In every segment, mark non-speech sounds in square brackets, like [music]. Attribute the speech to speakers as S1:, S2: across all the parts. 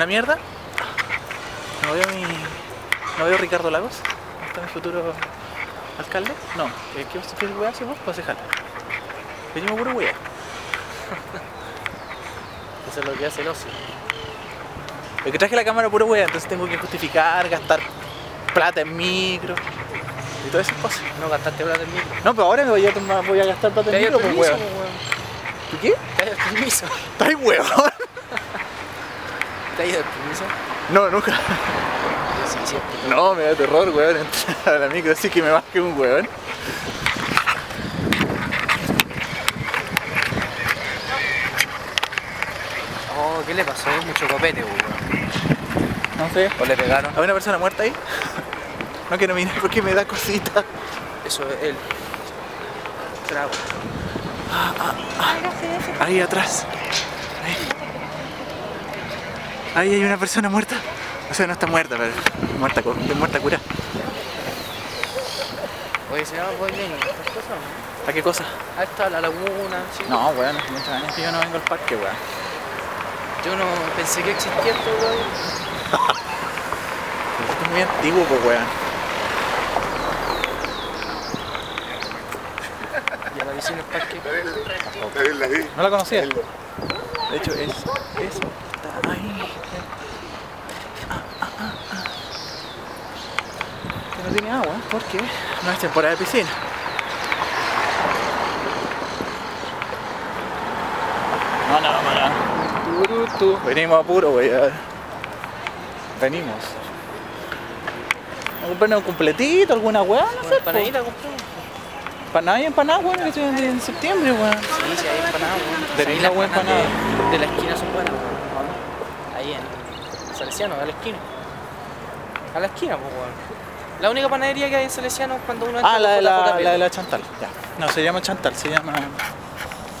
S1: ¿Una mierda? ¿No veo mi. ¿No veo Ricardo Lagos? ¿Está mi futuro alcalde? No, ¿qué, qué, qué weá hace vos? Concejal. Venimos puro weá. [laughs] Eso es lo que hace el ocio. Es que traje la cámara puro weá, entonces tengo que justificar, gastar plata en micro y todas esas cosas.
S2: No gastaste plata en micro.
S1: No, pero ahora me voy a, tomar- voy a gastar plata en micro, pues weón. ¿Y qué?
S2: Te el permiso. [laughs]
S1: ¿Estás weón? No, nunca.
S2: Yo sí, siempre.
S1: No, me da terror, weón, entrar a la micro así que me baje un weón.
S2: Oh, ¿qué le pasó? Mucho copete, weón.
S1: No sé.
S2: ¿O le pegaron?
S1: ¿Hay una persona muerta ahí? No quiero mirar porque me da cosita.
S2: Eso es él. Trago.
S1: Ahí atrás. Ahí. Ahí hay una persona muerta. O sea, no está muerta, pero muerta, muerta cura.
S2: Oye, se llama Boy Lenin, ¿estas cosas o no?
S1: ¿A qué cosa?
S2: Ah, está la laguna, sí.
S1: No, weón, hace muchos años que yo no vengo al parque, weón.
S2: Yo no pensé que existía esto, weón.
S1: Esto [laughs] es muy antiguo, pues, weón. [laughs]
S2: Y apareció en el parque.
S1: No la conocía. De hecho, es eso. Está ahí. Ah, ah, ah, ah. Que no tiene agua, porque no es temporada de piscina. No, no, no. Venimos a puro, weón. Venimos. ¿A comprarnos un completito, alguna weá? No sé.
S2: Empanadita compramos.
S1: Empanada y empanada, weón, que vende en septiembre, weón.
S2: Sí, sí, hay empanadas, weón.
S1: De la buena empanada.
S2: de, de la esquina son buenas, weón. Ahí en Salesiano, a la esquina. A la esquina, pues, weón. La única panadería que hay en Salesiano es cuando uno entra
S1: Ah, la de la, de la Chantal. Ya. No, se llama Chantal, se llama.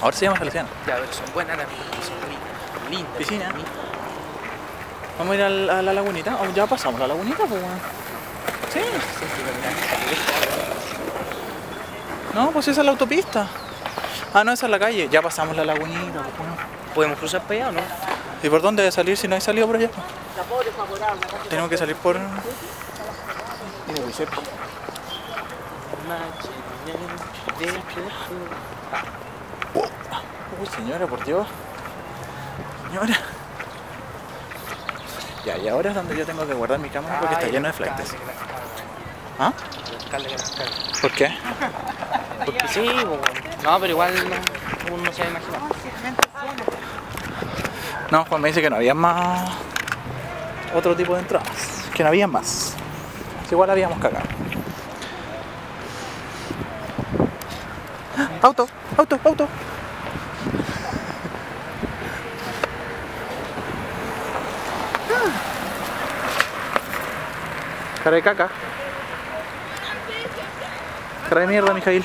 S1: Ahora se llama Salesiano.
S2: Ya, pero son buenas las empanadas, son ricas. Lindas.
S1: Piscina. Vamos a ir a, la lagunita. Oh, ya pasamos la lagunita, pues. weón. Sí. No, pues esa es la autopista. Ah, no, esa es la calle. Ya pasamos la lagunita, pues. weón.
S2: ¿Podemos cruzar para allá o no?
S1: ¿Y por dónde debe salir si no hay salido por allá? pues? Tenemos que salir por. Mira, muy cerca. Uy, señora, por Dios. Señora. Ya, y ahora es donde yo tengo que guardar mi cámara porque está lleno de
S2: caga.
S1: ¿Ah? ¿Por qué?
S2: Porque sí. No, pero igual no, uno no se va a imaginar.
S1: No, Juan me dice que no había más otro tipo de entradas. Que no había más. Que igual habíamos cagado. Auto, auto, auto. Cara de caca. Cara de mierda, Mijail.